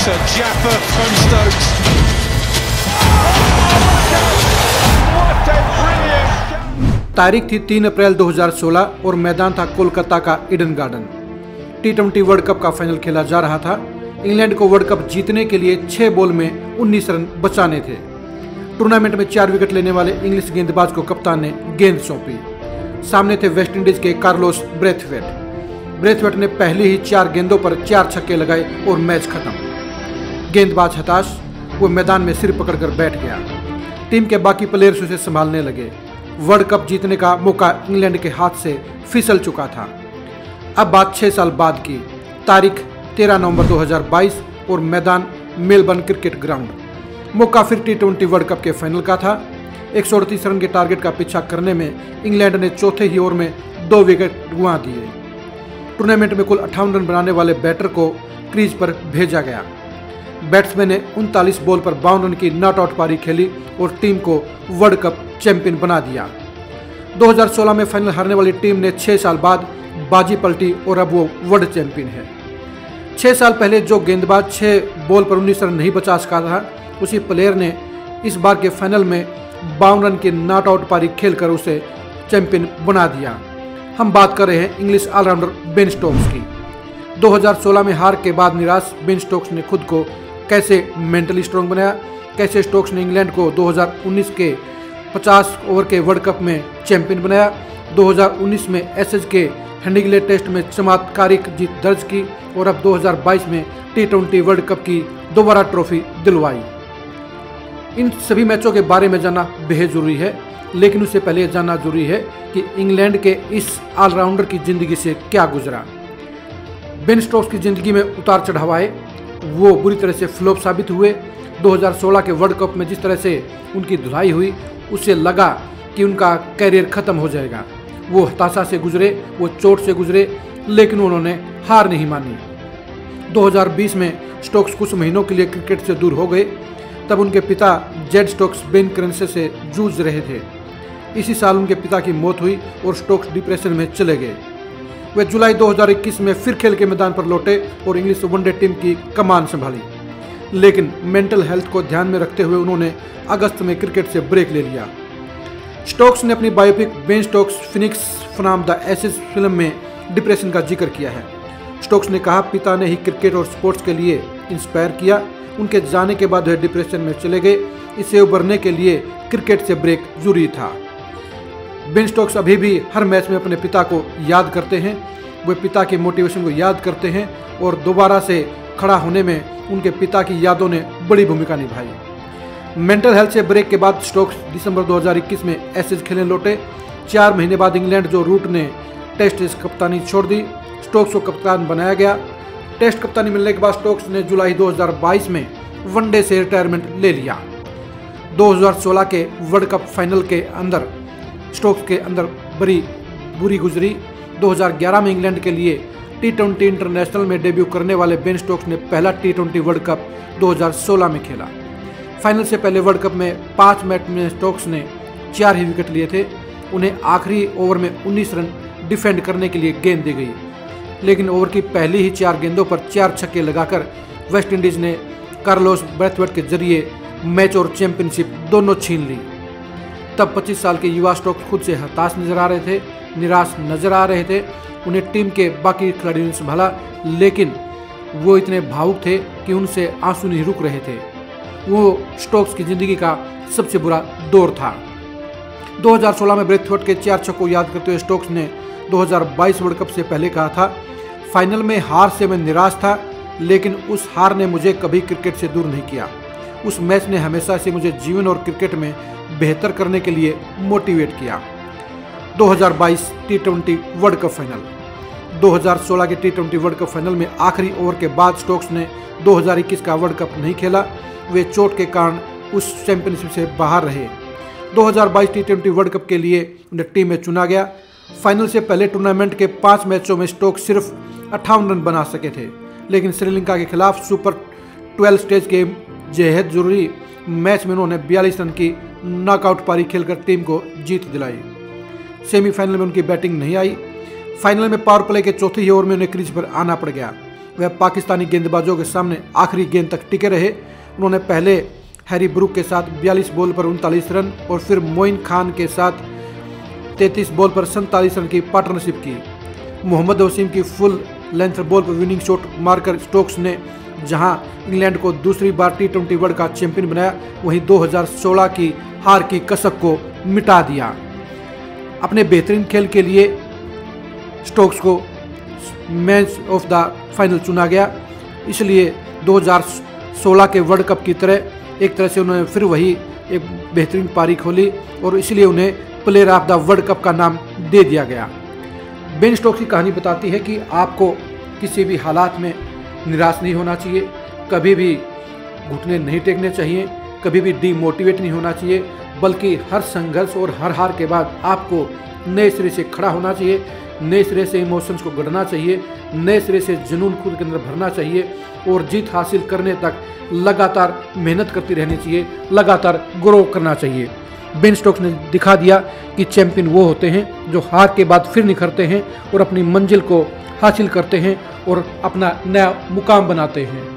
to Jaffa from Stokes. तारीख थी 3 अप्रैल 2016 और मैदान था कोलकाता का Eden Garden T twenty World Cup का फाइनल खेला जा रहा था। इंग्लैंड को वर्ल्ड कप जीतने के लिए छह बॉल में 19 रन बचाने थे। टूर्नामेंट में चार विकेट लेने वाले इंग्लिश गेंदबाज को कप्तान ने गेंद सौंपी। सामने थे वेस्टइंडीज के कार्लोस ब्रेथवेट ब्रेथवेट ने पहले ही चार गेंदों पर चार छक्के लगाए और मैच खत्म। गेंदबाज हताश, वो मैदान में सिर पकड़कर बैठ गया। टीम के बाकी प्लेयर्स उसे संभालने लगे। वर्ल्ड कप जीतने का मौका इंग्लैंड के हाथ से फिसल चुका था। अब बात छः साल बाद की। तारीख 13 नवंबर 2022 और मैदान मेलबर्न क्रिकेट ग्राउंड। मौका फिर टी ट्वेंटी वर्ल्ड कप के फाइनल का था। एक सौ अड़तीस रन के टारगेट का पीछा करने में इंग्लैंड ने चौथे ही ओवर में दो विकेट गुआ दिए। टूर्नामेंट में कुल अट्ठावन रन बनाने वाले बैटर को क्रीज पर भेजा गया। बैट्समैन ने उनतालीस बॉल पर बावन रन की नॉट आउट पारी खेली और टीम को वर्ल्ड कप चैंपियन बना दिया। 2016 में फाइनल हारने वाली टीम ने छः साल बाद बाजी पलटी और अब वो वर्ल्ड चैंपियन है। छः साल पहले जो गेंदबाज छः बॉल पर उन्नीस रन नहीं बचा सका था, उसी प्लेयर ने इस बार के फाइनल में बावन रन की नॉट आउट पारी खेलकर उसे चैंपियन बना दिया। हम बात कर रहे हैं इंग्लिश ऑलराउंडर बेन स्टोक्स की। 2016 में हार के बाद निराश बेन स्टोक्स ने खुद को कैसे मेंटली स्ट्रांग बनाया, कैसे स्टोक्स ने इंग्लैंड को 2019 के 50 ओवर के वर्ल्ड कप में चैंपियन बनाया 2019 में एसएच के हैंडिगले टेस्ट में चमत्कारिक जीत दर्ज की और अब 2022 में टी ट्वेंटी वर्ल्ड कप की दोबारा ट्रॉफी दिलवाई। इन सभी मैचों के बारे में जानना बेहद ज़रूरी है, लेकिन उससे पहले जानना ज़रूरी है कि इंग्लैंड के इस ऑलराउंडर की ज़िंदगी से क्या गुजरा। बेन स्टोक्स की ज़िंदगी में उतार चढ़ाव आए वो बुरी तरह से फ्लॉप साबित हुए। 2016 के वर्ल्ड कप में जिस तरह से उनकी धुलाई हुई उससे लगा कि उनका कैरियर ख़त्म हो जाएगा। वो हताशा से गुजरे, वो चोट से गुजरे, लेकिन उन्होंने हार नहीं मानी। 2020 में स्टोक्स कुछ महीनों के लिए क्रिकेट से दूर हो गए, तब उनके पिता जेड स्टोक्स बेन क्रेंसे से जूझ रहे थे। इसी साल उनके पिता की मौत हुई और स्टोक्स डिप्रेशन में चले गए। वे जुलाई 2021 में फिर खेल के मैदान पर लौटे और इंग्लिश वनडे टीम की कमान संभाली। लेकिन मेंटल हेल्थ को ध्यान में रखते हुए उन्होंने अगस्त में क्रिकेट से ब्रेक ले लिया। स्टोक्स ने अपनी biopic Ben Stokes Phoenix from the Ashes film में डिप्रेशन का ज़िक्र किया है। स्टोक्स ने कहा, पिता ने ही क्रिकेट और स्पोर्ट्स के लिए इंस्पायर किया। उनके जाने के बाद वह डिप्रेशन में चले गए। इसे उभरने के लिए क्रिकेट से ब्रेक ज़रूरी था। बेन स्टोक्स अभी भी हर मैच में अपने पिता को याद करते हैं। वे पिता के मोटिवेशन को याद करते हैं और दोबारा से खड़ा होने में उनके पिता की यादों ने बड़ी भूमिका निभाई। मेंटल हेल्थ से ब्रेक के बाद स्टोक्स दिसंबर 2021 में एसेज खेलने लौटे। चार महीने बाद इंग्लैंड जो रूट ने टेस्ट कप्तानी छोड़ दी, स्टोक्स को कप्तान बनाया गया। टेस्ट कप्तानी मिलने के बाद स्टोक्स ने जुलाई 2022 में वनडे से रिटायरमेंट ले लिया। 2016 के वर्ल्ड कप फाइनल के अंदर स्टोक्स के अंदर बड़ी बुरी गुजरी। 2011 में इंग्लैंड के लिए टी ट्वेंटी इंटरनेशनल में डेब्यू करने वाले बेन स्टोक्स ने पहला टी ट्वेंटी वर्ल्ड कप 2016 में खेला। फाइनल से पहले वर्ल्ड कप में पाँच मैच में स्टोक्स ने चार ही विकेट लिए थे। उन्हें आखिरी ओवर में 19 रन डिफेंड करने के लिए गेंद दी गई। लेकिन ओवर की पहली ही चार गेंदों पर चार छक्के लगाकर वेस्टइंडीज ने कार्लोस ब्रेथवेट के ज़रिए मैच और चैंपियनशिप दोनों छीन ली। तब 25 साल के युवा स्टोक्स खुद से हताश नज़र आ रहे थे, निराश नज़र आ रहे थे, उन्हें टीम के बाकी खिलाड़ियों ने संभाला, लेकिन वो इतने भावुक थे कि उनसे आँसू नहीं रुक रहे थे। वो स्टोक्स की ज़िंदगी का सबसे बुरा दौर था। 2016 में ब्रेथवेट के चार छक्कों याद करते हुए स्टोक्स ने 2022 वर्ल्ड कप से पहले कहा था, फाइनल में हार से मैं निराश था, लेकिन उस हार ने मुझे कभी क्रिकेट से दूर नहीं किया। उस मैच ने हमेशा से मुझे जीवन और क्रिकेट में बेहतर करने के लिए मोटिवेट किया। 2022 टी वर्ल्ड कप फाइनल। 2016 के टी वर्ल्ड कप फाइनल में आखिरी ओवर के बाद स्टोक्स ने 2021 का वर्ल्ड कप नहीं खेला। वे चोट के कारण उस चैंपियनशिप से बाहर रहे। 2022 टी ट्वेंटी वर्ल्ड कप के लिए उन्हें टीम में चुना गया। फाइनल से पहले टूर्नामेंट के पाँच मैचों में स्टोक सिर्फ़ अट्ठावन रन बना सके थे। लेकिन श्रीलंका के खिलाफ सुपर ट्वेल्व स्टेज के जेहद ज़रूरी मैच में उन्होंने बयालीस रन की नॉकआउट पारी खेलकर टीम को जीत दिलाई। सेमीफाइनल में उनकी बैटिंग नहीं आई। फाइनल में पावर प्ले के चौथे ही ओवर में उन्हें क्रीज पर आना पड़ गया। वह पाकिस्तानी गेंदबाजों के सामने आखिरी गेंद तक टिके रहे। उन्होंने पहले हैरी ब्रुक के साथ 42 बॉल पर उनतालीस रन और फिर मोइन खान के साथ 33 बॉल पर सैंतालीस रन की पार्टनरशिप की। मोहम्मद वसीम की फुल लेंथ बॉल पर विनिंग शॉट मारकर स्टोक्स ने जहाँ इंग्लैंड को दूसरी बार टी ट्वेंटी वर्ल्ड का चैंपियन बनाया, वहीं 2016 की हार की कसक को मिटा दिया। अपने बेहतरीन खेल के लिए स्टोक्स को मैच ऑफ़ द फाइनल चुना गया। इसलिए 2016 के वर्ल्ड कप की तरह, एक तरह से उन्होंने फिर वही एक बेहतरीन पारी खोली और इसलिए उन्हें player of the World Cup का नाम दे दिया गया। बेन स्टोक्स की कहानी बताती है कि आपको किसी भी हालात में निराश नहीं होना चाहिए। कभी भी घुटने नहीं टेकने चाहिए, कभी भी डीमोटिवेट नहीं होना चाहिए, बल्कि हर संघर्ष और हर हार के बाद आपको नए सिरे से खड़ा होना चाहिए, नए सिरे से इमोशंस को गढ़ना चाहिए, नए सिरे से जुनून खुद के अंदर भरना चाहिए और जीत हासिल करने तक लगातार मेहनत करती रहनी चाहिए, लगातार ग्रो करना चाहिए। बेन स्टोक्स ने दिखा दिया कि चैंपियन वो होते हैं जो हार के बाद फिर निखरते हैं और अपनी मंजिल को हासिल करते हैं और अपना नया मुकाम बनाते हैं।